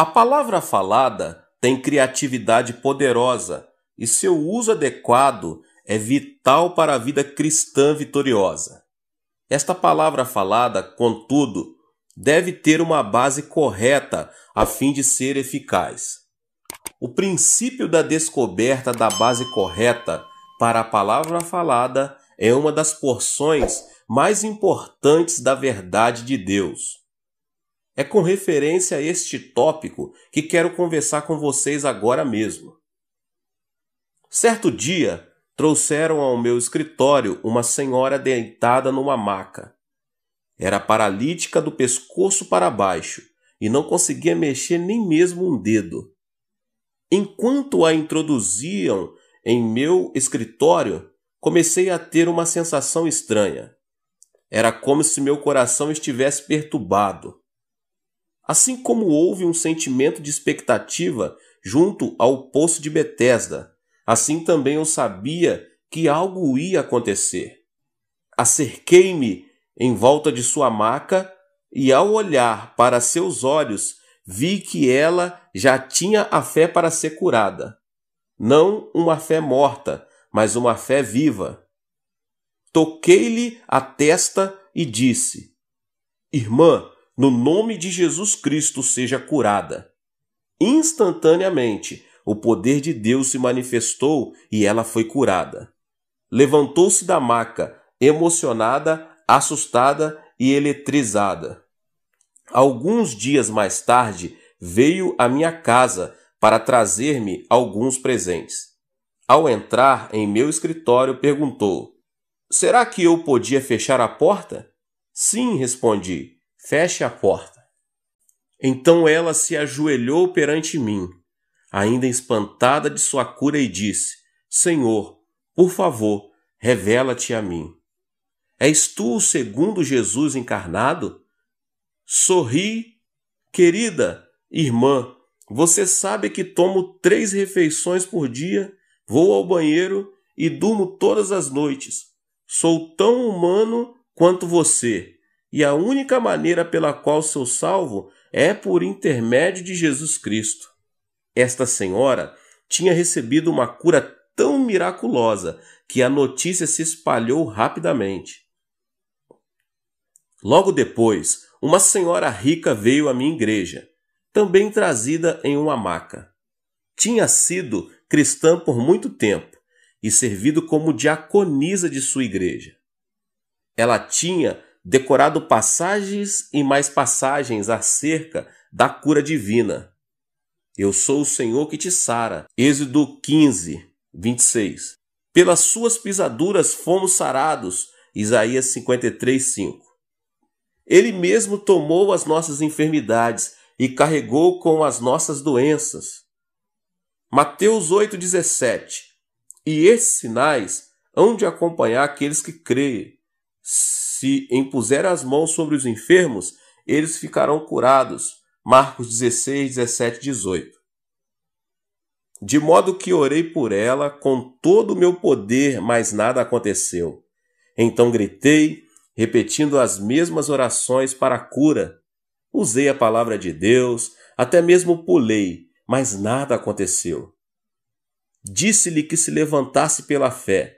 A palavra falada tem criatividade poderosa e seu uso adequado é vital para a vida cristã vitoriosa. Esta palavra falada, contudo, deve ter uma base correta a fim de ser eficaz. O princípio da descoberta da base correta para a palavra falada é uma das porções mais importantes da verdade de Deus. É com referência a este tópico que quero conversar com vocês agora mesmo. Certo dia, trouxeram ao meu escritório uma senhora deitada numa maca. Era paralítica do pescoço para baixo e não conseguia mexer nem mesmo um dedo. Enquanto a introduziam em meu escritório, comecei a ter uma sensação estranha. Era como se meu coração estivesse perturbado. Assim como houve um sentimento de expectativa junto ao poço de Betesda, assim também eu sabia que algo ia acontecer. Acerquei-me em volta de sua maca e, ao olhar para seus olhos, vi que ela já tinha a fé para ser curada. Não uma fé morta, mas uma fé viva. Toquei-lhe a testa e disse: Irmã, no nome de Jesus Cristo seja curada. Instantaneamente, o poder de Deus se manifestou e ela foi curada. Levantou-se da maca, emocionada, assustada e eletrizada. Alguns dias mais tarde, veio à minha casa para trazer-me alguns presentes. Ao entrar em meu escritório, perguntou: Será que eu podia fechar a porta? Sim, respondi. Feche a porta. Então ela se ajoelhou perante mim, ainda espantada de sua cura, e disse: Senhor, por favor, revela-te a mim. És tu o segundo Jesus encarnado? Sorri, querida irmã, você sabe que tomo três refeições por dia, vou ao banheiro e durmo todas as noites. Sou tão humano quanto você, e a única maneira pela qual sou salvo é por intermédio de Jesus Cristo. Esta senhora tinha recebido uma cura tão miraculosa que a notícia se espalhou rapidamente. Logo depois, uma senhora rica veio à minha igreja, também trazida em uma maca. Tinha sido cristã por muito tempo e servido como diaconisa de sua igreja. Ela tinha decorado passagens e mais passagens acerca da cura divina. Eu sou o Senhor que te sara. Êxodo 15, 26. Pelas suas pisaduras fomos sarados. Isaías 53, 5. Ele mesmo tomou as nossas enfermidades e carregou com as nossas doenças. Mateus 8,17 E esses sinais hão de acompanhar aqueles que creem. Se impuser as mãos sobre os enfermos, eles ficarão curados. Marcos 16, 17, 18. De modo que orei por ela com todo o meu poder, mas nada aconteceu. Então gritei, repetindo as mesmas orações para a cura. Usei a palavra de Deus, até mesmo pulei, mas nada aconteceu. Disse-lhe que se levantasse pela fé.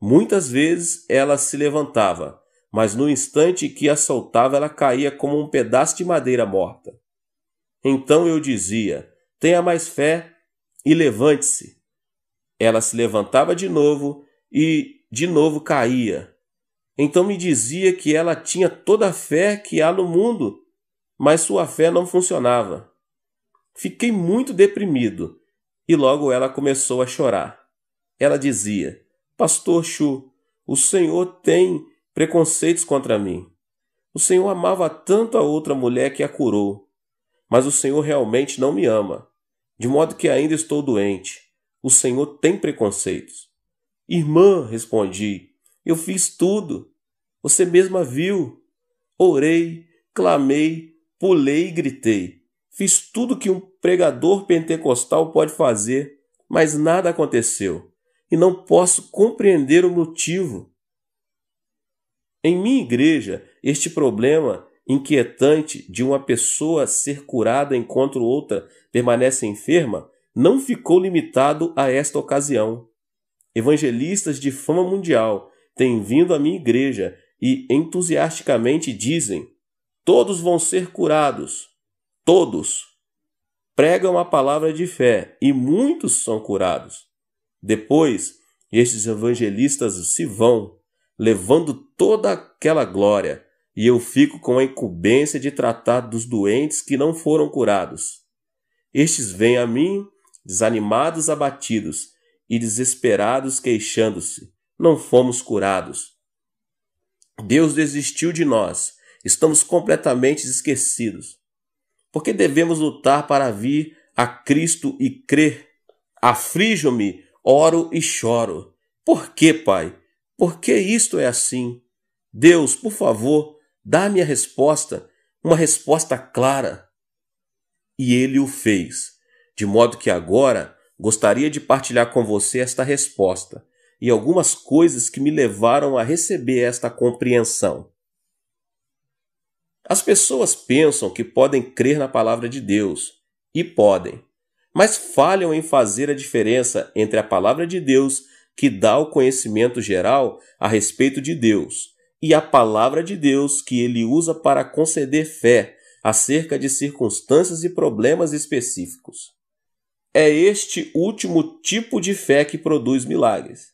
Muitas vezes ela se levantava, mas no instante que a soltava ela caía como um pedaço de madeira morta. Então eu dizia: Tenha mais fé e levante-se. Ela se levantava de novo e de novo caía, então me dizia que ela tinha toda a fé que há no mundo, mas sua fé não funcionava. Fiquei muito deprimido e logo ela começou a chorar. Ela dizia: Pastor Chu, o Senhor tem preconceitos contra mim. O Senhor amava tanto a outra mulher que a curou, mas o Senhor realmente não me ama, de modo que ainda estou doente. O Senhor tem preconceitos. Irmã, respondi, eu fiz tudo. Você mesma viu. Orei, clamei, pulei e gritei. Fiz tudo que um pregador pentecostal pode fazer, mas nada aconteceu. E não posso compreender o motivo. Em minha igreja, este problema inquietante de uma pessoa ser curada enquanto outra permanece enferma não ficou limitado a esta ocasião. Evangelistas de fama mundial têm vindo à minha igreja e entusiasticamente dizem: todos vão ser curados. Todos. Pregam a palavra de fé e muitos são curados. Depois, estes evangelistas se vão, levando toda aquela glória, e eu fico com a incumbência de tratar dos doentes que não foram curados. Estes vêm a mim, desanimados, abatidos e desesperados, queixando-se: não fomos curados. Deus desistiu de nós, estamos completamente esquecidos. Porque devemos lutar para vir a Cristo e crer. Aflijo-me oro e choro. Por que, Pai? Por que isto é assim? Deus, por favor, dá-me a resposta, uma resposta clara. E ele o fez, de modo que agora gostaria de partilhar com você esta resposta e algumas coisas que me levaram a receber esta compreensão. As pessoas pensam que podem crer na palavra de Deus, e podem, mas falham em fazer a diferença entre a palavra de Deus, que dá o conhecimento geral a respeito de Deus, e a palavra de Deus que ele usa para conceder fé acerca de circunstâncias e problemas específicos. É este último tipo de fé que produz milagres.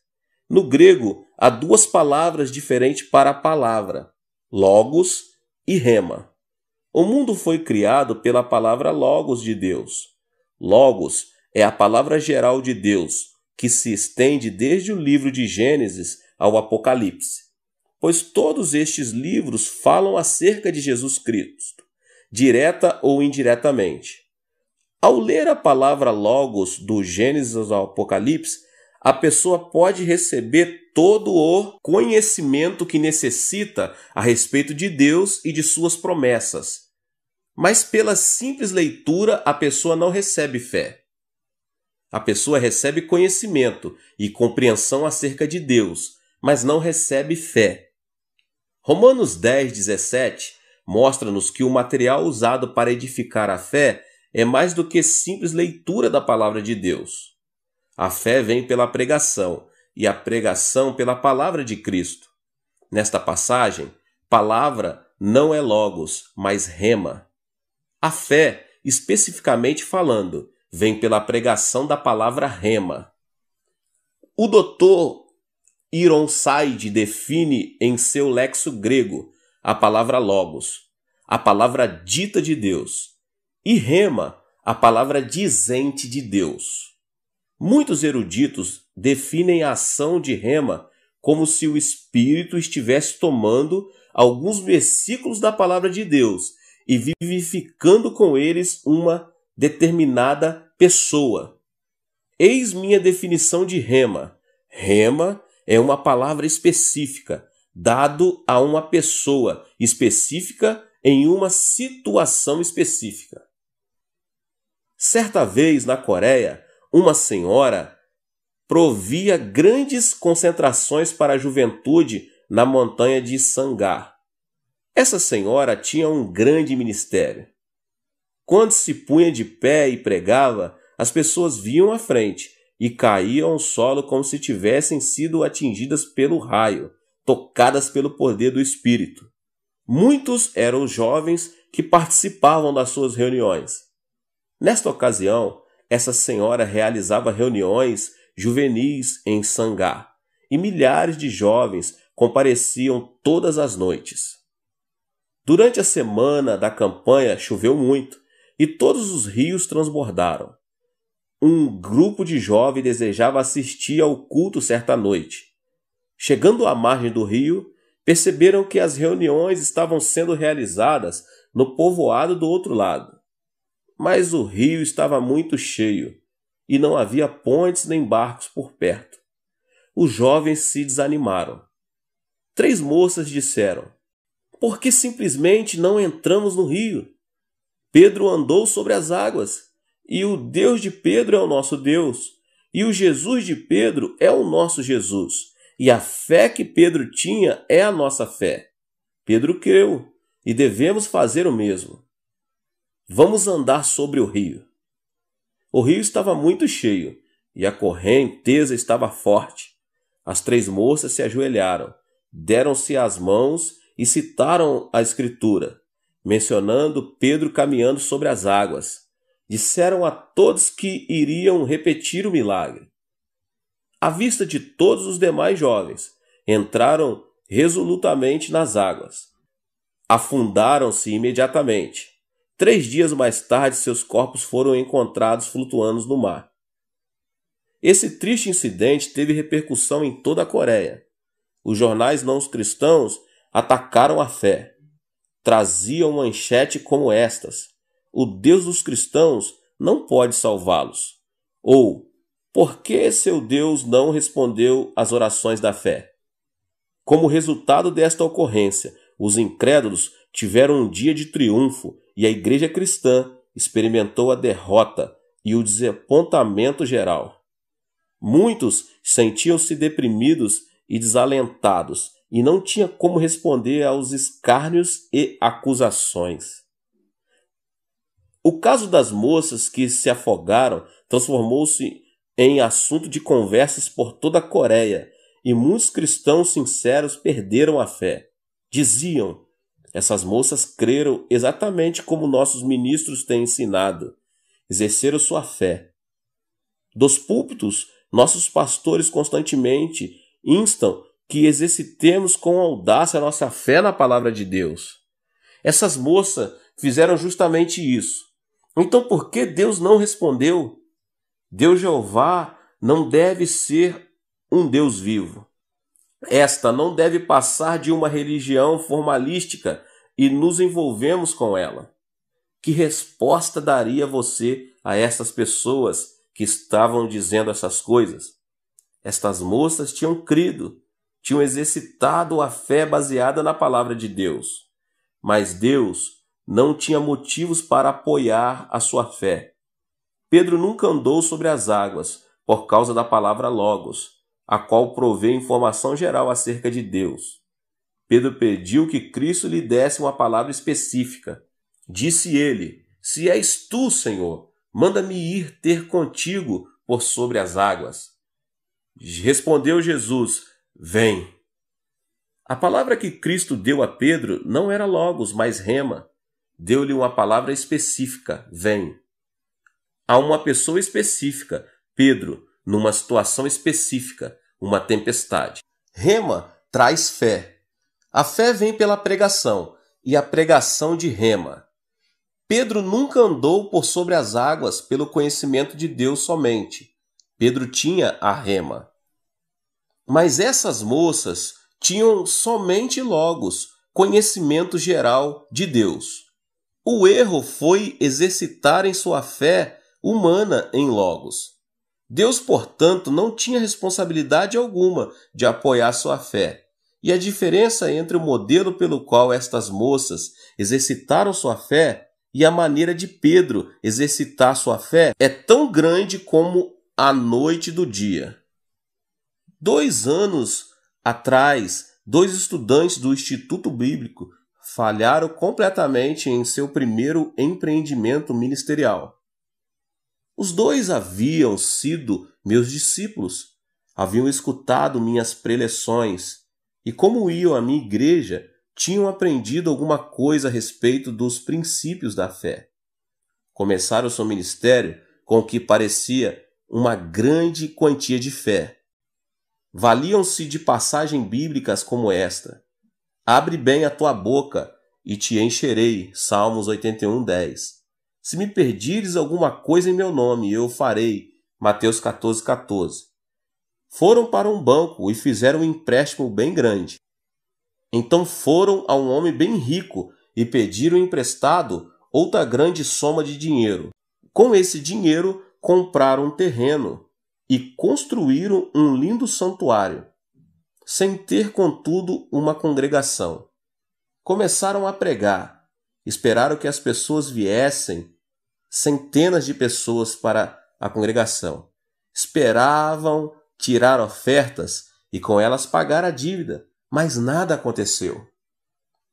No grego, há duas palavras diferentes para a palavra: logos e rema. O mundo foi criado pela palavra logos de Deus. Logos é a palavra geral de Deus, que se estende desde o livro de Gênesis ao Apocalipse, pois todos estes livros falam acerca de Jesus Cristo, direta ou indiretamente. Ao ler a palavra Logos do Gênesis ao Apocalipse, a pessoa pode receber todo o conhecimento que necessita a respeito de Deus e de suas promessas mas pela simples leitura a pessoa não recebe fé. A pessoa recebe conhecimento e compreensão acerca de Deus, mas não recebe fé. Romanos 10, 17 mostra-nos que o material usado para edificar a fé é mais do que simples leitura da palavra de Deus. A fé vem pela pregação e a pregação pela palavra de Cristo. Nesta passagem, palavra não é logos, mas rema. A fé, especificamente falando, vem pela pregação da palavra rema. O doutor Ironside define em seu lexo grego a palavra logos, a palavra dita de Deus, e rema, a palavra dizente de Deus. Muitos eruditos definem a ação de rema como se o Espírito estivesse tomando alguns versículos da palavra de Deus e vivificando com eles uma determinada pessoa. Eis minha definição de rema. Rema é uma palavra específica, dado a uma pessoa específica em uma situação específica. Certa vez na Coreia, uma senhora provia grandes concentrações para a juventude na montanha de Sangar. Essa senhora tinha um grande ministério. Quando se punha de pé e pregava, as pessoas viam à frente e caíam ao solo como se tivessem sido atingidas pelo raio, tocadas pelo poder do Espírito. Muitos eram os jovens que participavam das suas reuniões. Nesta ocasião, essa senhora realizava reuniões juvenis em Sangá, e milhares de jovens compareciam todas as noites. Durante a semana da campanha choveu muito e todos os rios transbordaram. Um grupo de jovens desejava assistir ao culto certa noite. Chegando à margem do rio, perceberam que as reuniões estavam sendo realizadas no povoado do outro lado. Mas o rio estava muito cheio e não havia pontes nem barcos por perto. Os jovens se desanimaram. Três moças disseram: por que simplesmente não entramos no rio? Pedro andou sobre as águas, e o Deus de Pedro é o nosso Deus, e o Jesus de Pedro é o nosso Jesus, e a fé que Pedro tinha é a nossa fé. Pedro creu, e devemos fazer o mesmo. Vamos andar sobre o rio. O rio estava muito cheio e a correnteza estava forte. As três moças se ajoelharam, deram-se as mãos e citaram a Escritura, mencionando Pedro caminhando sobre as águas. Disseram a todos que iriam repetir o milagre. À vista de todos os demais jovens, entraram resolutamente nas águas. Afundaram-se imediatamente. Três dias mais tarde, seus corpos foram encontrados flutuando no mar. Esse triste incidente teve repercussão em toda a Coreia. Os jornais não cristãos atacaram a fé. Traziam manchete como estas: O Deus dos cristãos não pode salvá-los. Ou, por que seu Deus não respondeu às orações da fé? Como resultado desta ocorrência, os incrédulos tiveram um dia de triunfo e a igreja cristã experimentou a derrota e o desapontamento geral. Muitos sentiam-se deprimidos e desalentados e não tinha como responder aos escárnios e acusações. O caso das moças que se afogaram transformou-se em assunto de conversas por toda a Coreia e muitos cristãos sinceros perderam a fé. Diziam: essas moças creram exatamente como nossos ministros têm ensinado, exerceram sua fé. Dos púlpitos, nossos pastores constantemente instam que exercitemos com audácia a nossa fé na palavra de Deus. Essas moças fizeram justamente isso. Então por que Deus não respondeu? Deus Jeová não deve ser um Deus vivo. Esta não deve passar de uma religião formalística e nos envolvemos com ela. Que resposta daria você a essas pessoas que estavam dizendo essas coisas? Estas moças tinham crido, tinham exercitado a fé baseada na palavra de Deus. Mas Deus não tinha motivos para apoiar a sua fé. Pedro nunca andou sobre as águas por causa da palavra Logos, a qual provê informação geral acerca de Deus. Pedro pediu que Cristo lhe desse uma palavra específica. Disse ele: Se és tu, Senhor, manda-me ir ter contigo por sobre as águas. Respondeu Jesus: Vem. A palavra que Cristo deu a Pedro não era logos, mas rema. Deu-lhe uma palavra específica: Vem. A uma pessoa específica, Pedro, numa situação específica, uma tempestade. Rema traz fé. A fé vem pela pregação, e a pregação de rema. Pedro nunca andou por sobre as águas pelo conhecimento de Deus somente. Pedro tinha a rema. Mas essas moças tinham somente logos, conhecimento geral de Deus. O erro foi exercitarem sua fé humana em logos. Deus, portanto, não tinha responsabilidade alguma de apoiar sua fé. E a diferença entre o modelo pelo qual estas moças exercitaram sua fé e a maneira de Pedro exercitar sua fé é tão grande como a noite do dia. Dois anos atrás, dois estudantes do Instituto Bíblico falharam completamente em seu primeiro empreendimento ministerial. Os dois haviam sido meus discípulos, haviam escutado minhas preleções e, como iam à minha igreja, tinham aprendido alguma coisa a respeito dos princípios da fé. Começaram seu ministério com o que parecia uma grande quantia de fé valiam-se de passagens bíblicas como esta: Abre bem a tua boca e te encherei. Salmos 81, 10. Se me perdires alguma coisa em meu nome, eu farei. Mateus 14, 14. Foram para um banco e fizeram um empréstimo bem grande. Então foram a um homem bem rico e pediram emprestado outra grande soma de dinheiro. Com esse dinheiro, compraram um terreno e construíram um lindo santuário, sem ter, contudo, uma congregação. Começaram a pregar, esperaram que as pessoas viessem, centenas de pessoas para a congregação. Esperavam tirar ofertas e com elas pagar a dívida, mas nada aconteceu.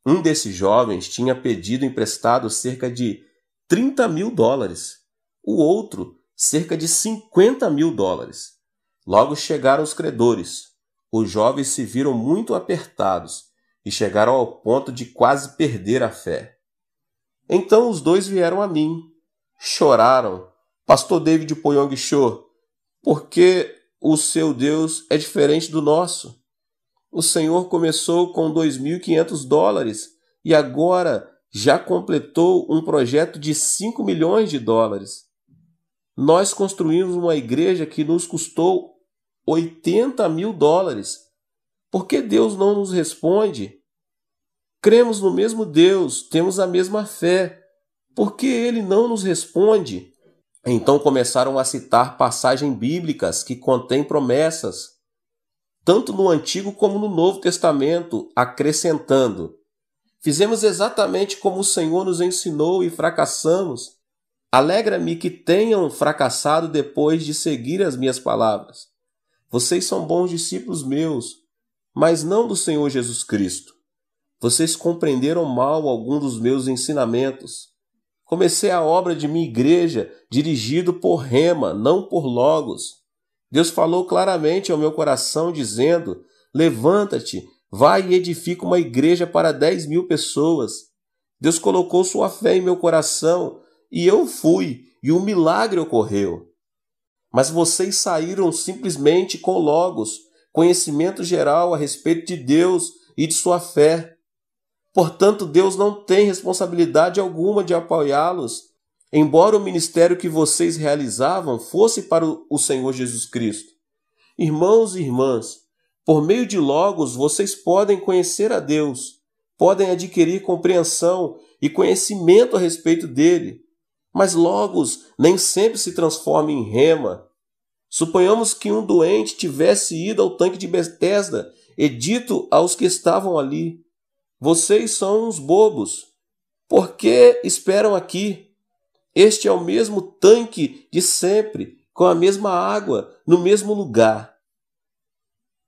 Um desses jovens tinha pedido emprestado cerca de 30 mil dólares, o outro cerca de 50 mil dólares. Logo chegaram os credores. Os jovens se viram muito apertados e chegaram ao ponto de quase perder a fé. Então os dois vieram a mim, choraram. Pastor David Poyong Cho, porque o seu Deus é diferente do nosso. O Senhor começou com 2.500 dólares e agora já completou um projeto de 5 milhões de dólares. Nós construímos uma igreja que nos custou 80 mil dólares. Por que Deus não nos responde? Cremos no mesmo Deus, temos a mesma fé. Por que ele não nos responde? Então começaram a citar passagens bíblicas que contêm promessas, tanto no Antigo como no Novo Testamento, acrescentando: Fizemos exatamente como o Senhor nos ensinou e fracassamos. Alegra-me que tenham fracassado depois de seguir as minhas palavras. Vocês são bons discípulos meus, mas não do Senhor Jesus Cristo. Vocês compreenderam mal algum dos meus ensinamentos. Comecei a obra de minha igreja dirigido por Rema, não por Logos. Deus falou claramente ao meu coração, dizendo: Levanta-te Vai e edifica uma igreja para 10 mil pessoas. Deus colocou sua fé em meu coração e eu fui, e um milagre ocorreu. Mas vocês saíram simplesmente com logos, conhecimento geral a respeito de Deus e de sua fé. Portanto, Deus não tem responsabilidade alguma de apoiá-los, embora o ministério que vocês realizavam fosse para o Senhor Jesus Cristo. Irmãos e irmãs, por meio de Logos, vocês podem conhecer a Deus, podem adquirir compreensão e conhecimento a respeito dele. Mas Logos nem sempre se transforma em rema. Suponhamos que um doente tivesse ido ao tanque de Bethesda e dito aos que estavam ali: Vocês são uns bobos. Por que esperam aqui? Este é o mesmo tanque de sempre, com a mesma água, no mesmo lugar.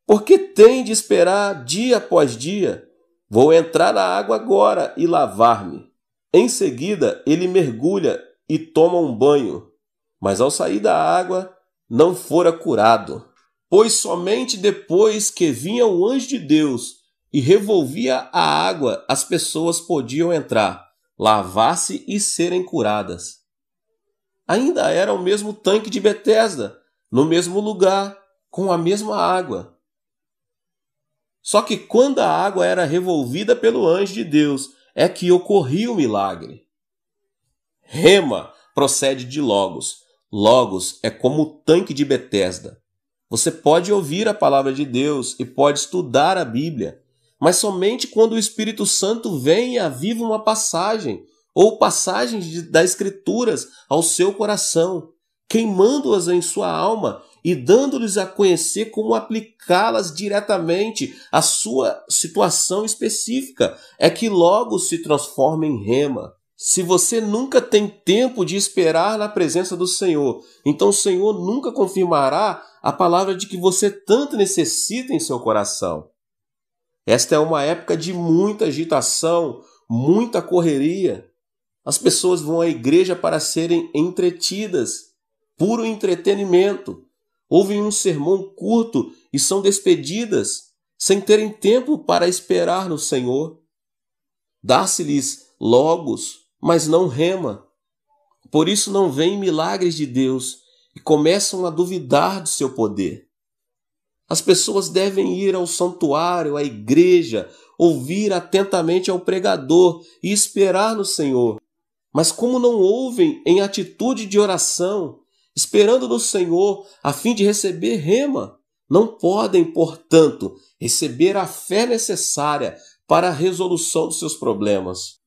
Porque tem de esperar dia após dia? Vou entrar na água agora e lavar-me. Em seguida, ele mergulha e toma um banho, mas ao sair da água, não fora curado. Pois somente depois que vinha o anjo de Deus e revolvia a água, as pessoas podiam entrar, lavar-se e serem curadas. Ainda era o mesmo tanque de Betesda, no mesmo lugar, com a mesma água. Só que quando a água era revolvida pelo anjo de Deus, é que ocorria o milagre. Rema procede de Logos. Logos é como o tanque de Betesda. Você pode ouvir a palavra de Deus e pode estudar a Bíblia, mas somente quando o Espírito Santo vem e aviva uma passagem ou passagens das Escrituras ao seu coração, queimando-as em sua alma e dando-lhes a conhecer como aplicá-las diretamente à sua situação específica, é que logo se transforma em rema. Se você nunca tem tempo de esperar na presença do Senhor, então o Senhor nunca confirmará a palavra de que você tanto necessita em seu coração. Esta é uma época de muita agitação, muita correria. As pessoas vão à igreja para serem entretidas, puro entretenimento ouvem um sermão curto e são despedidas, sem terem tempo para esperar no Senhor. Dá-se-lhes logos, mas não rema. Por isso não vêm milagres de Deus e começam a duvidar do seu poder. As pessoas devem ir ao santuário, à igreja, ouvir atentamente ao pregador e esperar no Senhor. Mas como não ouvem em atitude de oração, esperando no Senhor a fim de receber rema. Não podem, portanto, receber a fé necessária para a resolução dos seus problemas.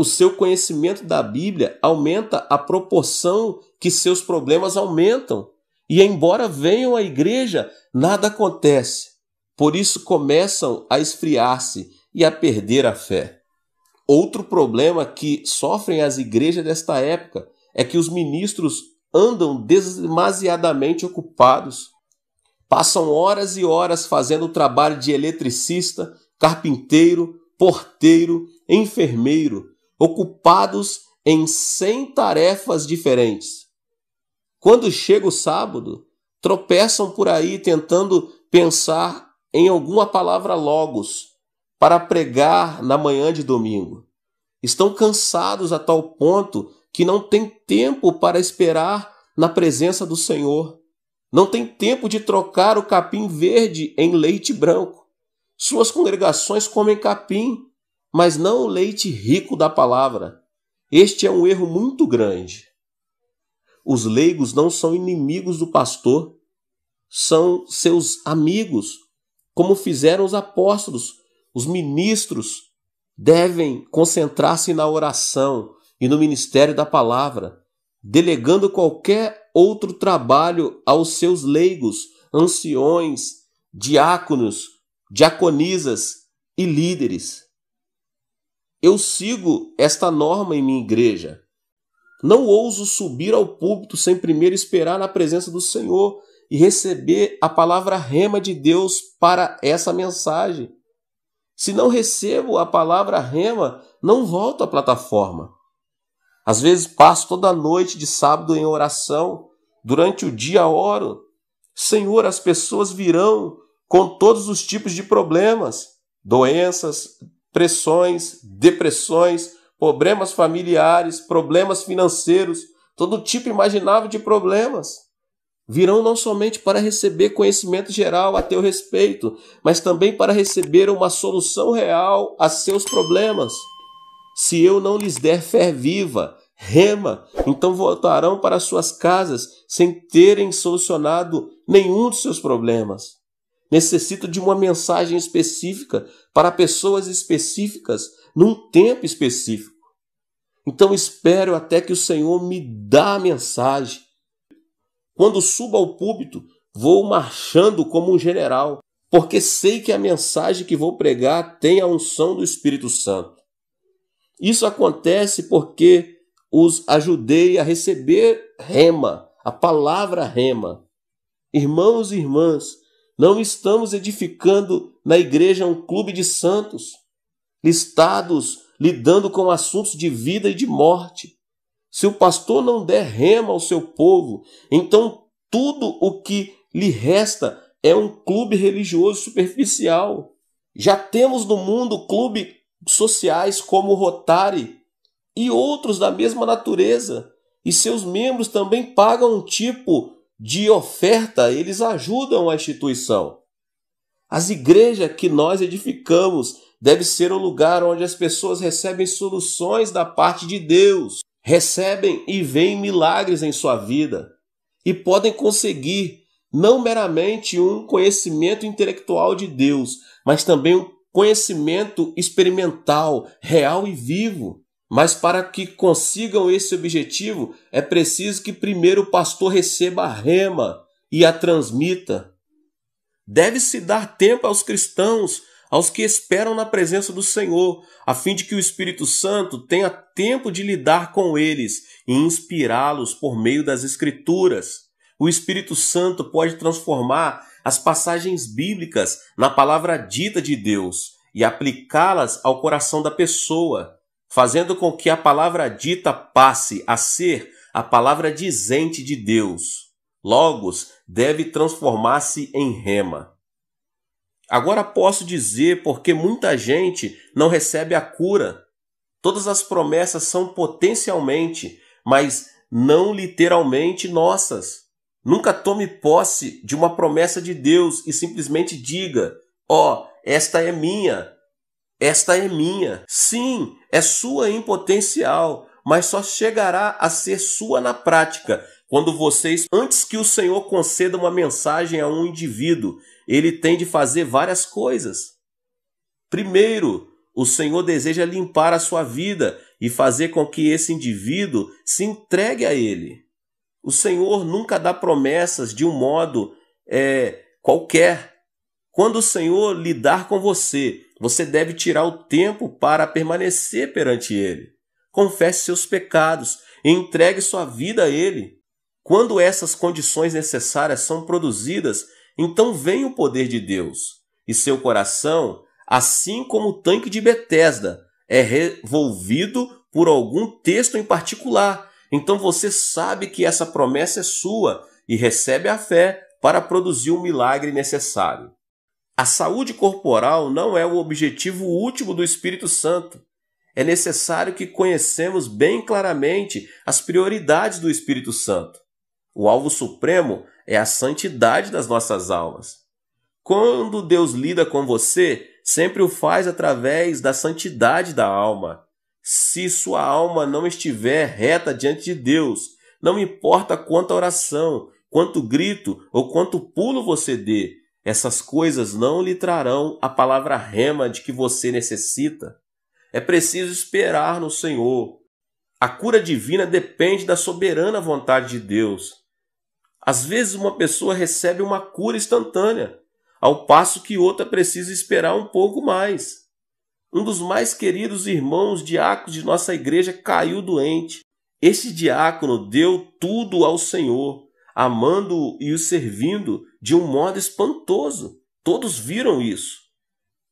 O seu conhecimento da Bíblia aumenta a proporção que seus problemas aumentam. E embora venham à igreja, nada acontece. Por isso começam a esfriar-se e a perder a fé. Outro problema que sofrem as igrejas desta época é que os ministros andam demasiadamente ocupados, passam horas e horas fazendo o trabalho de eletricista, carpinteiro, porteiro, enfermeiro, ocupados em 100 tarefas diferentes. Quando chega o sábado, tropeçam por aí tentando pensar em alguma palavra logos para pregar na manhã de domingo. Estão cansados a tal ponto que não têm tempo para esperar na presença do Senhor. Não tem tempo de trocar o capim verde em leite branco. Suas congregações comem capim, mas não o leite rico da palavra. Este é um erro muito grande. Os leigos não são inimigos do pastor, são seus amigos, como fizeram os apóstolos. Os ministros devem concentrar-se na oração e no ministério da palavra, delegando qualquer outro trabalho aos seus leigos, anciões, diáconos, diaconisas e líderes. Eu sigo esta norma em minha igreja. Não ouso subir ao púlpito sem primeiro esperar na presença do Senhor e receber a palavra rema de Deus para essa mensagem. Se não recebo a palavra rema, não volto à plataforma. Às vezes passo toda a noite de sábado em oração, durante o dia oro. Senhor, as pessoas virão com todos os tipos de problemas, doenças, pressões, depressões, problemas familiares, problemas financeiros, todo tipo imaginável de problemas. Virão não somente para receber conhecimento geral a teu respeito, mas também para receber uma solução real a seus problemas. Se eu não lhes der fé viva, rema, então voltarão para suas casas sem terem solucionado nenhum dos seus problemas. Necessito de uma mensagem específica para pessoas específicas num tempo específico. Então espero até que o Senhor me dá a mensagem. Quando subo ao púlpito, vou marchando como um general, porque sei que a mensagem que vou pregar tem a unção do Espírito Santo. Isso acontece porque os ajudei a receber rema, a palavra rema. Irmãos e irmãs, não estamos edificando na igreja um clube de santos, listados lidando com assuntos de vida e de morte. Se o pastor não der rema ao seu povo, então tudo o que lhe resta é um clube religioso superficial. Já temos no mundo clubes sociais como o Rotary e outros da mesma natureza, e seus membros também pagam um tipo de oferta, eles ajudam a instituição. As igrejas que nós edificamos deve ser o lugar onde as pessoas recebem soluções da parte de Deus, recebem e veem milagres em sua vida e podem conseguir não meramente um conhecimento intelectual de Deus, mas também um conhecimento experimental, real e vivo. Mas para que consigam esse objetivo, é preciso que primeiro o pastor receba a rema e a transmita. Deve-se dar tempo aos cristãos, aos que esperam na presença do Senhor, a fim de que o Espírito Santo tenha tempo de lidar com eles e inspirá-los por meio das Escrituras. O Espírito Santo pode transformar as passagens bíblicas na palavra dita de Deus e aplicá-las ao coração da pessoa fazendo com que a palavra dita passe a ser a palavra dizente de Deus. Logos deve transformar-se em rema. Agora posso dizer porque muita gente não recebe a cura. Todas as promessas são potencialmente, mas não literalmente nossas. Nunca tome posse de uma promessa de Deus e simplesmente diga: Ó, oh, esta é minha, esta é minha. Sim, é sua em potencial, mas só chegará a ser sua na prática quando vocês, antes que o Senhor conceda uma mensagem a um indivíduo, ele tem de fazer várias coisas. Primeiro, o Senhor deseja limpar a sua vida e fazer com que esse indivíduo se entregue a Ele. O Senhor nunca dá promessas de um modo é, qualquer. Quando o Senhor lidar com você você deve tirar o tempo para permanecer perante Ele. Confesse seus pecados e entregue sua vida a Ele. Quando essas condições necessárias são produzidas, então vem o poder de Deus e seu coração assim como o tanque de Betesda é revolvido por algum texto em particular. Então você sabe que essa promessa é sua e recebe a fé para produzir o milagre necessário. A saúde corporal não é o objetivo último do Espírito Santo. É necessário que conhecemos bem claramente as prioridades do Espírito Santo. O alvo supremo é a santidade das nossas almas. Quando Deus lida com você, sempre o faz através da santidade da alma. Se sua alma não estiver reta diante de Deus, não importa quanta oração, quanto grito ou quanto pulo você dê, essas coisas não lhe trarão a palavra rema de que você necessita. É preciso esperar no Senhor. A cura divina depende da soberana vontade de Deus. Às vezes uma pessoa recebe uma cura instantânea, ao passo que outra precisa esperar um pouco mais. Um dos mais queridos irmãos diáconos de nossa igreja caiu doente. Este diácono deu tudo ao Senhor, amando e o servindo de um modo espantoso. Todos viram isso.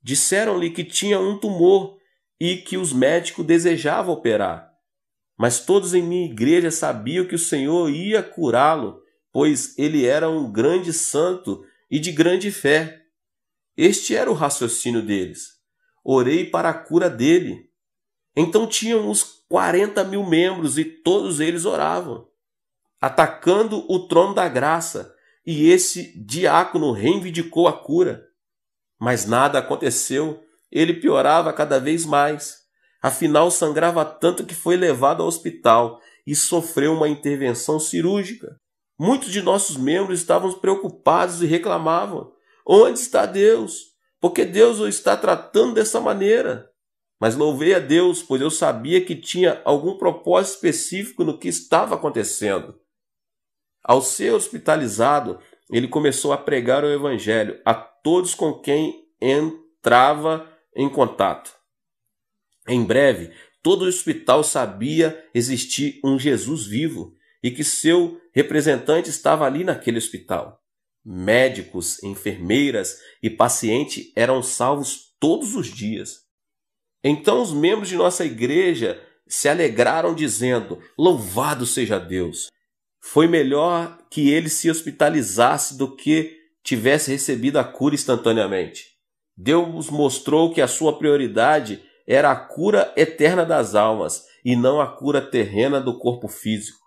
Disseram-lhe que tinha um tumor e que os médicos desejavam operar. Mas todos em minha igreja sabiam que o Senhor ia curá-lo, pois ele era um grande santo e de grande fé. Este era o raciocínio deles. Orei para a cura dele. Então tinham uns 40 mil membros e todos eles oravam, atacando o trono da graça, e esse diácono reivindicou a cura. Mas nada aconteceu, ele piorava cada vez mais. Afinal, sangrava tanto que foi levado ao hospital e sofreu uma intervenção cirúrgica. Muitos de nossos membros estavam preocupados e reclamavam: Onde está Deus? Porque Deus o está tratando dessa maneira. Mas louvei a Deus, pois eu sabia que tinha algum propósito específico no que estava acontecendo. Ao ser hospitalizado, ele começou a pregar o Evangelho a todos com quem entrava em contato. Em breve, todo o hospital sabia existir um Jesus vivo e que seu representante estava ali naquele hospital. Médicos, enfermeiras e pacientes eram salvos todos os dias. Então os membros de nossa igreja se alegraram, dizendo: Louvado seja Deus! Foi melhor que ele se hospitalizasse do que tivesse recebido a cura instantaneamente. Deus mostrou que a sua prioridade era a cura eterna das almas e não a cura terrena do corpo físico.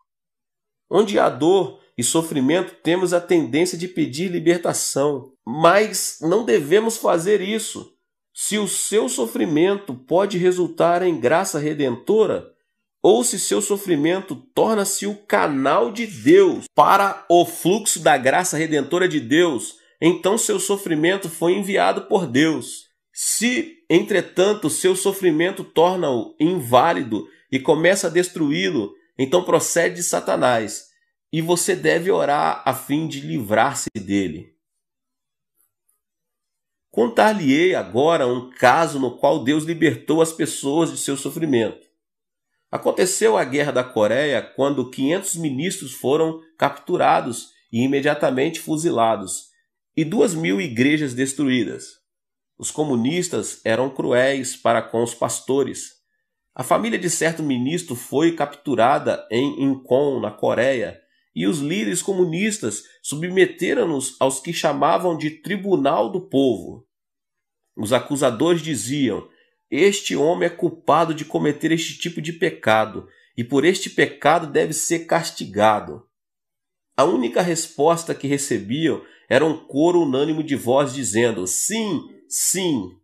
Onde há dor e sofrimento, temos a tendência de pedir libertação, mas não devemos fazer isso. Se o seu sofrimento pode resultar em graça redentora, ou se seu sofrimento torna-se o canal de Deus para o fluxo da graça redentora de Deus, então seu sofrimento foi enviado por Deus. Se, entretanto, seu sofrimento torna-o inválido e começa a destruí-lo, então procede de Satanás, e você deve orar a fim de livrar-se dele. Contar-lhe-ei agora um caso no qual Deus libertou as pessoas de seu sofrimento. Aconteceu a Guerra da Coreia quando 500 ministros foram capturados e imediatamente fuzilados, e duas mil igrejas destruídas. Os comunistas eram cruéis para com os pastores, a família de certo ministro foi capturada em Incheon, na Coreia, e os líderes comunistas submeteram-nos aos que chamavam de Tribunal do Povo. Os acusadores diziam: Este homem é culpado de cometer este tipo de pecado, e por este pecado deve ser castigado. A única resposta que recebiam era um coro unânime de voz dizendo: Sim, sim.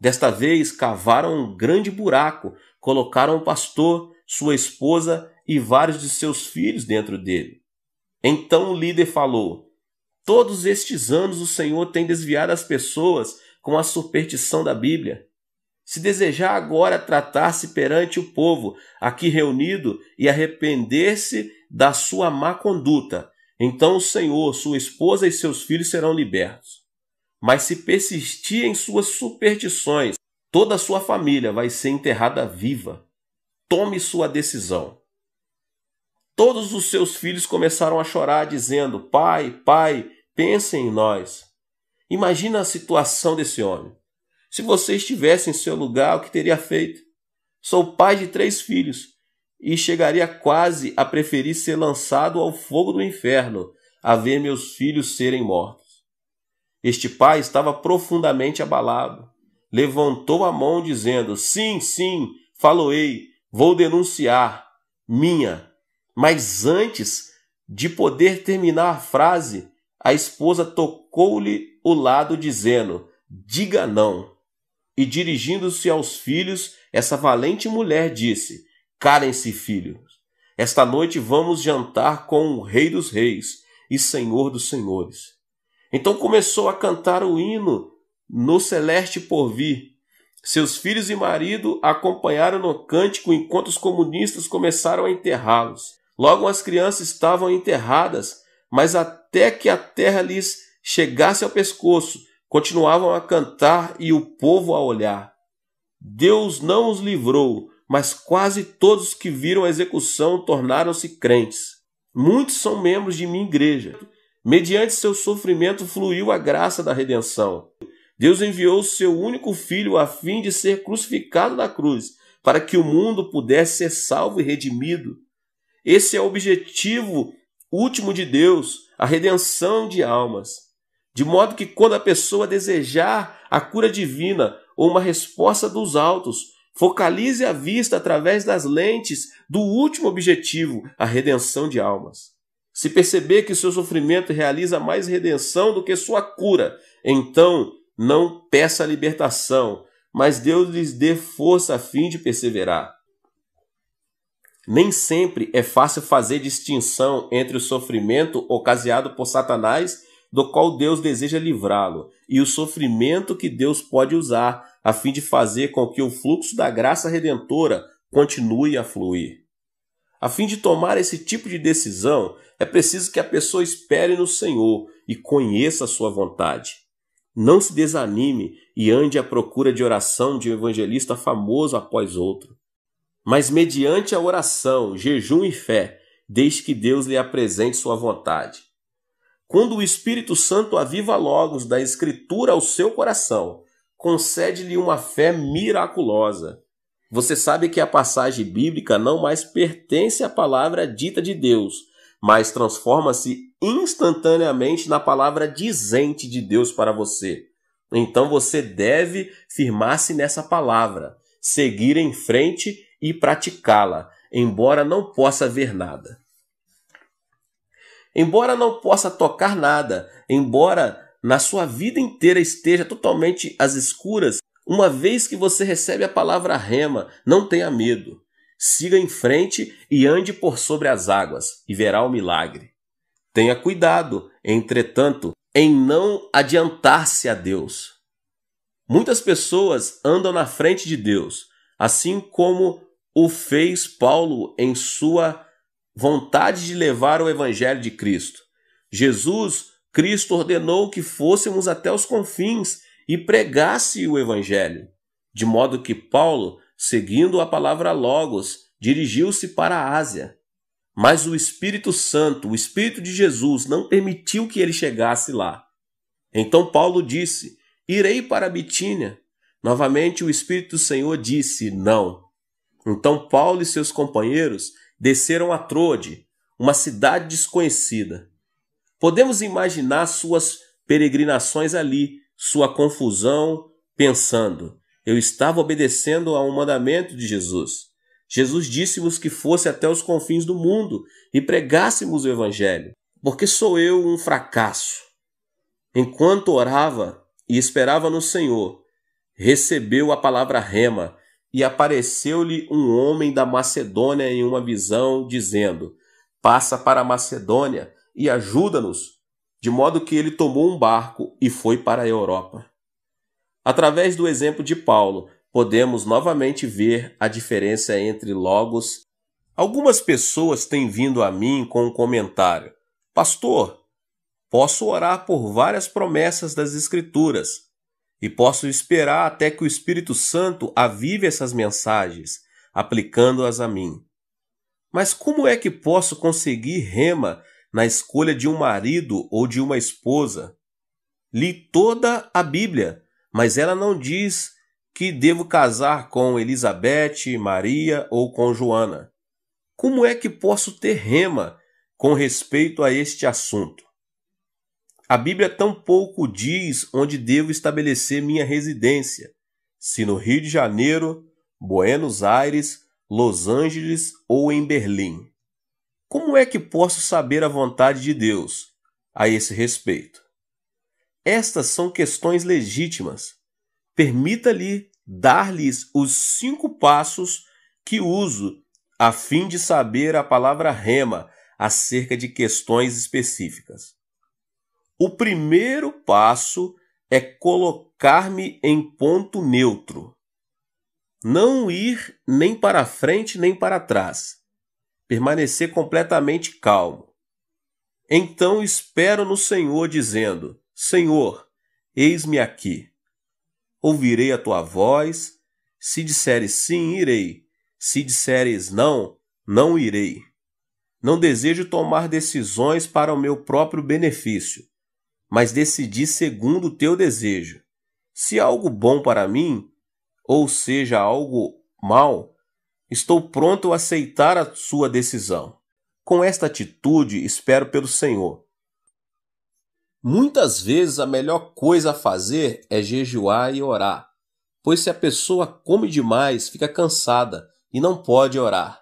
Desta vez cavaram um grande buraco colocaram o pastor, sua esposa e vários de seus filhos dentro dele. Então o líder falou: Todos estes anos o Senhor tem desviado as pessoas com a superstição da Bíblia. Se desejar agora tratar-se perante o povo aqui reunido e arrepender-se da sua má conduta, então o Senhor, sua esposa e seus filhos serão libertos. Mas se persistir em suas superstições Toda a sua família vai ser enterrada viva. Tome sua decisão. Todos os seus filhos começaram a chorar, dizendo: Pai, pai, pense em nós. Imagina a situação desse homem. Se você estivesse em seu lugar, o que teria feito? Sou pai de três filhos e chegaria quase a preferir ser lançado ao fogo do inferno a ver meus filhos serem mortos. Este pai estava profundamente abalado. Levantou a mão, dizendo: Sim, sim, faloei, vou denunciar, minha. Mas antes de poder terminar a frase, a esposa tocou-lhe o lado, dizendo: Diga não. E dirigindo-se aos filhos, essa valente mulher disse: Calem-se, filhos. Esta noite vamos jantar com o Rei dos Reis e Senhor dos Senhores. Então começou a cantar o hino no celeste porvir. Seus filhos e marido acompanharam no cântico enquanto os comunistas começaram a enterrá-los. Logo as crianças estavam enterradas, mas até que a terra lhes chegasse ao pescoço, continuavam a cantar e o povo a olhar. Deus não os livrou, mas quase todos que viram a execução tornaram-se crentes. Muitos são membros de minha igreja. Mediante seu sofrimento fluiu a graça da redenção. Deus enviou seu único filho a fim de ser crucificado na cruz, para que o mundo pudesse ser salvo e redimido. Esse é o objetivo último de Deus, a redenção de almas. De modo que quando a pessoa desejar a cura divina ou uma resposta dos altos, focalize a vista através das lentes do último objetivo, a redenção de almas. Se perceber que seu sofrimento realiza mais redenção do que sua cura, então não peça libertação, mas Deus lhes dê força a fim de perseverar. Nem sempre é fácil fazer distinção entre o sofrimento ocasionado por Satanás, do qual Deus deseja livrá-lo, e o sofrimento que Deus pode usar a fim de fazer com que o fluxo da graça redentora continue a fluir. A fim de tomar esse tipo de decisão, é preciso que a pessoa espere no Senhor e conheça a sua vontade. Não se desanime e ande à procura de oração de um evangelista famoso após outro. Mas, mediante a oração, jejum e fé, deixe que Deus lhe apresente sua vontade. Quando o Espírito Santo aviva logos da Escritura ao seu coração, concede-lhe uma fé miraculosa. Você sabe que a passagem bíblica não mais pertence à palavra dita de Deus, mas transforma-se instantaneamente na palavra dizente de Deus para você. Então você deve firmar-se nessa palavra, seguir em frente e praticá-la, embora não possa ver nada. Embora não possa tocar nada, embora na sua vida inteira esteja totalmente às escuras, uma vez que você recebe a palavra rema, não tenha medo. Siga em frente e ande por sobre as águas, e verá o milagre. Tenha cuidado, entretanto, em não adiantar-se a Deus. Muitas pessoas andam na frente de Deus, assim como o fez Paulo em sua vontade de levar o evangelho de Cristo. Jesus, Cristo ordenou que fôssemos até os confins e pregasse o evangelho, de modo que Paulo, seguindo a palavra Logos, dirigiu-se para a Ásia. Mas o Espírito Santo, o Espírito de Jesus, não permitiu que ele chegasse lá. Então Paulo disse: Irei para Bitínia. Novamente o Espírito do Senhor disse: Não. Então Paulo e seus companheiros desceram a Troade, uma cidade desconhecida. Podemos imaginar suas peregrinações ali, sua confusão, pensando: eu estava obedecendo a um mandamento de Jesus. Jesus disse-nos que fosse até os confins do mundo e pregássemos o Evangelho. Porque sou eu um fracasso? Enquanto orava e esperava no Senhor, recebeu a palavra rema e apareceu-lhe um homem da Macedônia em uma visão, dizendo: Passa para a Macedônia e ajuda-nos de modo que ele tomou um barco e foi para a Europa. Através do exemplo de Paulo, podemos novamente ver a diferença entre logos. Algumas pessoas têm vindo a mim com um comentário: Pastor, posso orar por várias promessas das Escrituras e posso esperar até que o Espírito Santo avive essas mensagens, aplicando-as a mim. Mas como é que posso conseguir rema na escolha de um marido ou de uma esposa. Li toda a Bíblia, mas ela não diz que devo casar com Elizabeth, Maria ou com Joana. Como é que posso ter rema com respeito a este assunto? A Bíblia tampouco diz onde devo estabelecer minha residência, se no Rio de Janeiro, Buenos Aires, Los Angeles ou em Berlim. Como é que posso saber a vontade de Deus a esse respeito? Estas são questões legítimas. Permita-lhe dar-lhes os cinco passos que uso a fim de saber a palavra rema acerca de questões específicas. O primeiro passo é colocar-me em ponto neutro. Não ir nem para frente nem para trás. Permanecer completamente calmo. Então espero no Senhor, dizendo: Senhor, eis-me aqui. Ouvirei a tua voz. Se disseres sim, irei. Se disseres não, não irei. Não desejo tomar decisões para o meu próprio benefício, mas decidi segundo o teu desejo. Se algo bom para mim, ou seja algo mal, estou pronto a aceitar a sua decisão. Com esta atitude, espero pelo Senhor Muitas vezes a melhor coisa a fazer é jejuar e orar, pois se a pessoa come demais, fica cansada e não pode orar.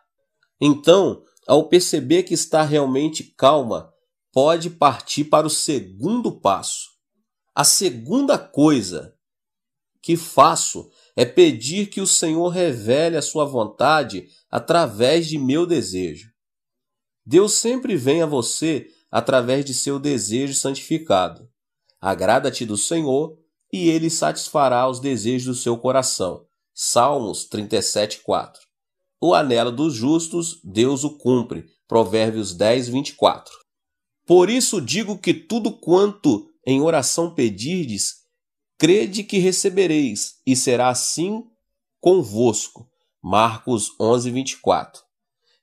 Então, ao perceber que está realmente calma, pode partir para o segundo passo. A segunda coisa que faço é pedir que o Senhor revele a sua vontade através de meu desejo. Deus sempre vem a você através de seu desejo santificado. Agrada-te do Senhor, e ele satisfará os desejos do seu coração. Salmos 37:4. O anelo dos justos, Deus o cumpre. Provérbios 10, 24. Por isso digo que tudo quanto em oração pedirdes, crede que recebereis, e será assim convosco. Marcos 11, 24.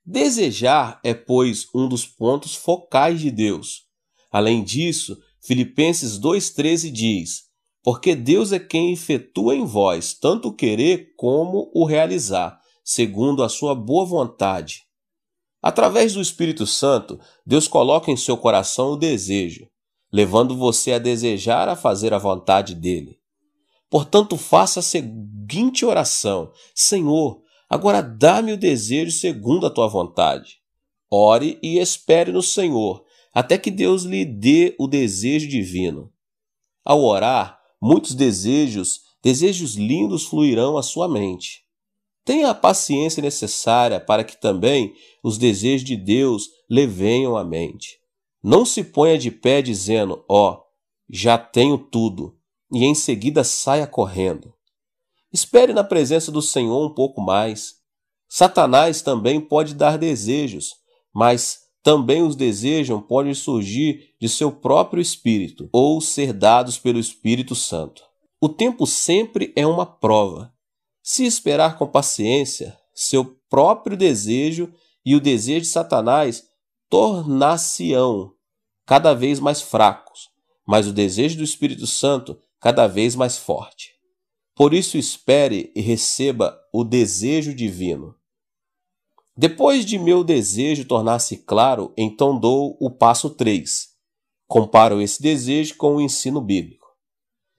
Desejar é, pois, um dos pontos focais de Deus. Além disso, Filipenses 2,13 diz: Porque Deus é quem efetua em vós tanto o querer como o realizar, segundo a sua boa vontade. Através do Espírito Santo, Deus coloca em seu coração o desejo, levando você a desejar a fazer a vontade dele. Portanto, faça a seguinte oração: Senhor, Agora dá-me o desejo segundo a tua vontade. Ore e espere no Senhor, até que Deus lhe dê o desejo divino. Ao orar, muitos desejos, desejos lindos fluirão à sua mente. Tenha a paciência necessária para que também os desejos de Deus lhe venham à mente. Não se ponha de pé dizendo: Ó, oh, já tenho tudo, e em seguida saia correndo. Espere na presença do Senhor um pouco mais. Satanás também pode dar desejos, mas também os desejos podem surgir de seu próprio espírito ou ser dados pelo Espírito Santo. O tempo sempre é uma prova. Se esperar com paciência, seu próprio desejo e o desejo de Satanás tornar-se-ão cada vez mais fracos, mas o desejo do Espírito Santo cada vez mais forte. Por isso espere e receba o desejo divino. Depois de meu desejo tornar-se claro, então dou o passo 3. Comparo esse desejo com o ensino bíblico.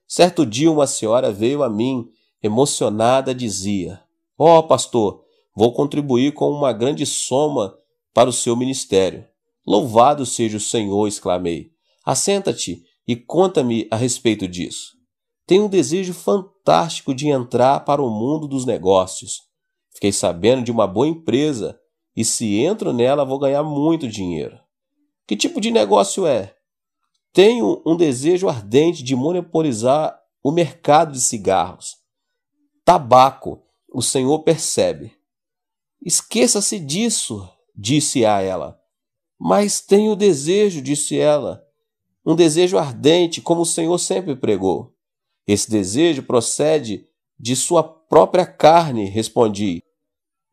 Certo dia uma senhora veio a mim, emocionada, dizia: Ó oh, pastor, vou contribuir com uma grande soma para o seu ministério. Louvado seja o Senhor, exclamei. Assenta-te e conta-me a respeito disso. Tenho um desejo fantástico de entrar para o mundo dos negócios. Fiquei sabendo de uma boa empresa e se entro nela vou ganhar muito dinheiro. Que tipo de negócio é? Tenho um desejo ardente de monopolizar o mercado de cigarros. Tabaco, o senhor percebe. Esqueça-se disso, disse a ela. Mas tenho desejo, disse ela, um desejo ardente, como o senhor sempre pregou. Esse desejo procede de sua própria carne, respondi.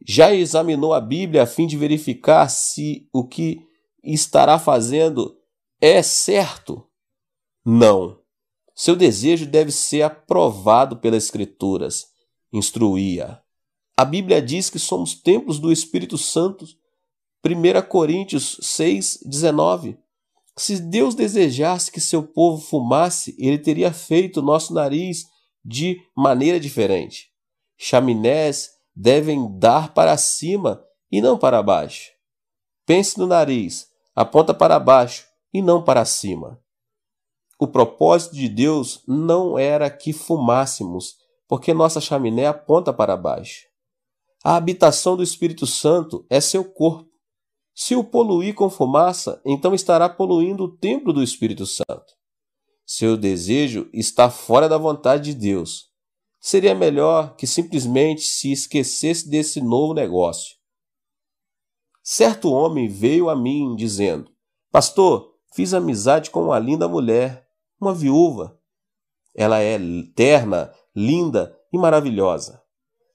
Já examinou a Bíblia a fim de verificar se o que estará fazendo é certo? Não. Seu desejo deve ser aprovado pelas Escrituras. Instruía. A Bíblia diz que somos templos do Espírito Santo. 1 Coríntios 6, 19. Se Deus desejasse que seu povo fumasse, ele teria feito nosso nariz de maneira diferente. Chaminés devem dar para cima e não para baixo. Pense no nariz, aponta para baixo e não para cima. O propósito de Deus não era que fumássemos, porque nossa chaminé aponta para baixo. A habitação do Espírito Santo é seu corpo. Se o poluir com fumaça, então estará poluindo o templo do Espírito Santo. Seu desejo está fora da vontade de Deus. Seria melhor que simplesmente se esquecesse desse novo negócio. Certo homem veio a mim dizendo: Pastor, fiz amizade com uma linda mulher, uma viúva. Ela é terna, linda e maravilhosa.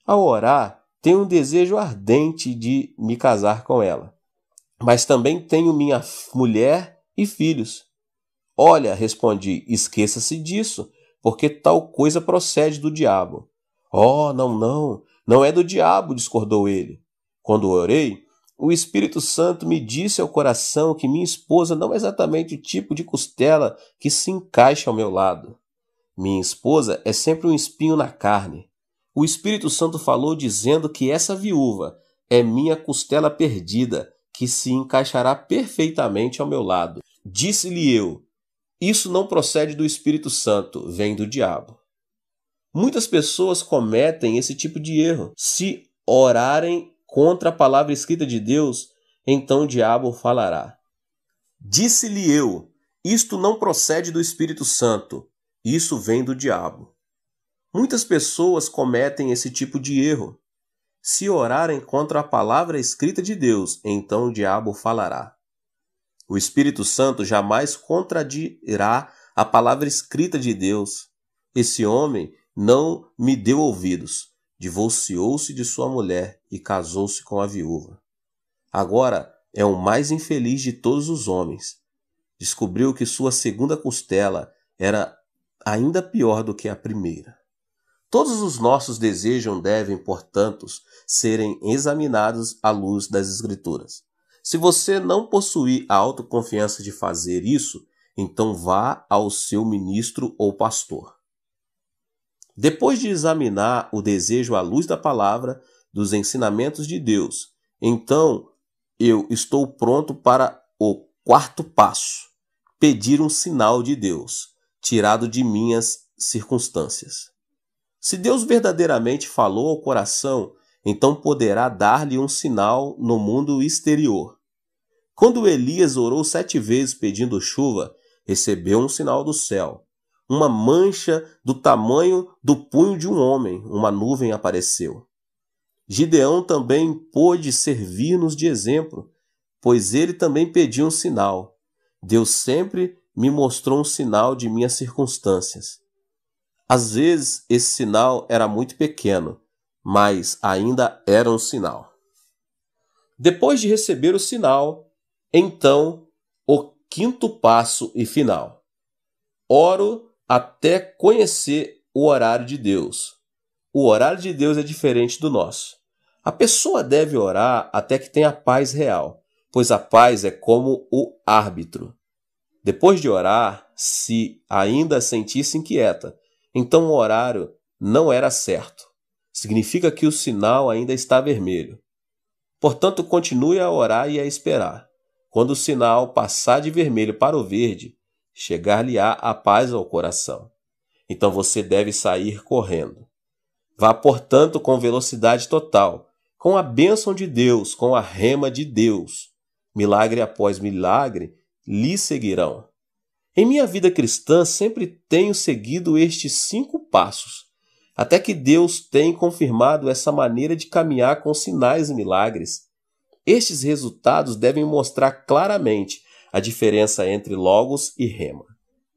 Ao orar, tenho um desejo ardente de me casar com ela. Mas também tenho minha mulher e filhos. Olha, respondi, esqueça-se disso, porque tal coisa procede do diabo. Oh, não, não, não é do diabo, discordou ele. Quando orei, o Espírito Santo me disse ao coração que minha esposa não é exatamente o tipo de costela que se encaixa ao meu lado. Minha esposa é sempre um espinho na carne. O Espírito Santo falou dizendo que essa viúva é minha costela perdida, que se encaixará perfeitamente ao meu lado. Disse-lhe eu: isso não procede do Espírito Santo, vem do diabo. Muitas pessoas cometem esse tipo de erro. Se orarem contra a palavra escrita de Deus, então o diabo falará. Disse-lhe eu: Isto não procede do Espírito Santo, isso vem do diabo. Muitas pessoas cometem esse tipo de erro. Se orarem contra a palavra escrita de Deus, então o diabo falará. O Espírito Santo jamais contradirá a palavra escrita de Deus. Esse homem não me deu ouvidos, divorciou-se de sua mulher e casou-se com a viúva. Agora é o mais infeliz de todos os homens. Descobriu que sua segunda costela era ainda pior do que a primeira. Todos os nossos desejos devem, portanto, serem examinados à luz das Escrituras. Se você não possuir a autoconfiança de fazer isso, então vá ao seu ministro ou pastor. Depois de examinar o desejo à luz da palavra, dos ensinamentos de Deus, então eu estou pronto para o quarto passo: pedir um sinal de Deus, tirado de minhas circunstâncias. Se Deus verdadeiramente falou ao coração, então poderá dar-lhe um sinal no mundo exterior. Quando Elias orou sete vezes pedindo chuva, recebeu um sinal do céu. Uma mancha do tamanho do punho de um homem, uma nuvem apareceu. Gideão também pôde servir-nos de exemplo, pois ele também pediu um sinal. Deus sempre me mostrou um sinal de minhas circunstâncias. Às vezes esse sinal era muito pequeno, mas ainda era um sinal. Depois de receber o sinal, então, o quinto passo e final. Oro até conhecer o horário de Deus. O horário de Deus é diferente do nosso. A pessoa deve orar até que tenha paz real, pois a paz é como o árbitro. Depois de orar, se ainda sentisse inquieta, então o horário não era certo. Significa que o sinal ainda está vermelho. Portanto, continue a orar e a esperar. Quando o sinal passar de vermelho para o verde, chegar-lhe-á a paz ao coração. Então você deve sair correndo. Vá, portanto, com velocidade total, com a bênção de Deus, com a rema de Deus. Milagre após milagre lhe seguirão. Em minha vida cristã, sempre tenho seguido estes cinco passos, até que Deus tem confirmado essa maneira de caminhar com sinais e milagres. Estes resultados devem mostrar claramente a diferença entre logos e rema.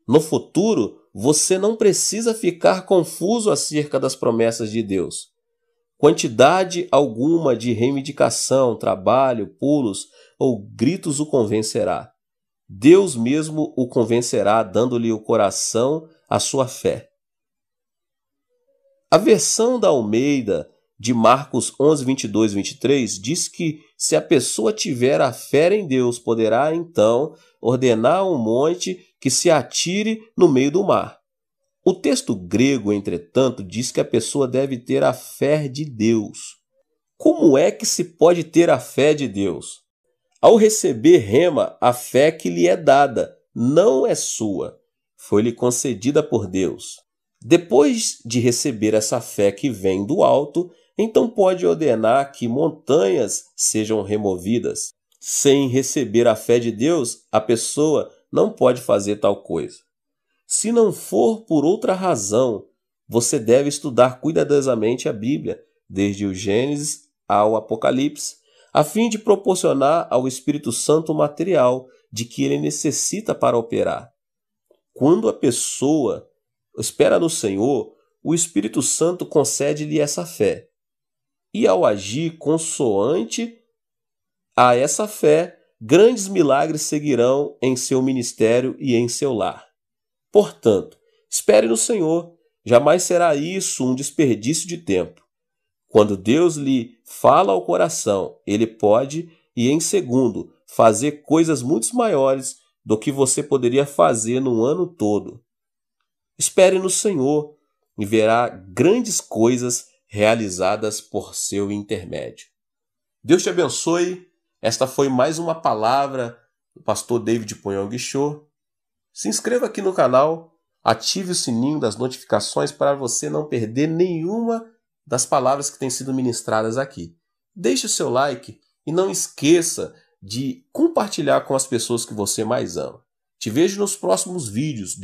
No futuro, você não precisa ficar confuso acerca das promessas de Deus. Quantidade alguma de reivindicação, trabalho, pulos ou gritos o convencerá. Deus mesmo o convencerá, dando-lhe o coração a sua fé. A versão da Almeida de Marcos 11, 22 23 diz que se a pessoa tiver a fé em Deus, poderá então ordenar um monte que se atire no meio do mar. O texto grego, entretanto, diz que a pessoa deve ter a fé de Deus. Como é que se pode ter a fé de Deus? Ao receber rema, a fé que lhe é dada não é sua, foi-lhe concedida por Deus. Depois de receber essa fé que vem do alto, então pode ordenar que montanhas sejam removidas. Sem receber a fé de Deus, a pessoa não pode fazer tal coisa. Se não for por outra razão, você deve estudar cuidadosamente a Bíblia, desde o Gênesis ao Apocalipse, a fim de proporcionar ao Espírito Santo o material de que ele necessita para operar. Quando a pessoa espera no Senhor, o Espírito Santo concede-lhe essa fé. E ao agir consoante a essa fé, grandes milagres seguirão em seu ministério e em seu lar. Portanto, espere no Senhor, jamais será isso um desperdício de tempo. Quando Deus lhe fala ao coração, ele pode, e em segundo, fazer coisas muito maiores do que você poderia fazer no ano todo. Espere no Senhor e verá grandes coisas realizadas por seu intermédio. Deus te abençoe. Esta foi mais uma palavra do pastor David Ponhong Show. Se inscreva aqui no canal, ative o sininho das notificações para você não perder nenhuma das palavras que têm sido ministradas aqui. Deixe o seu like e não esqueça de compartilhar com as pessoas que você mais ama. Te vejo nos próximos vídeos.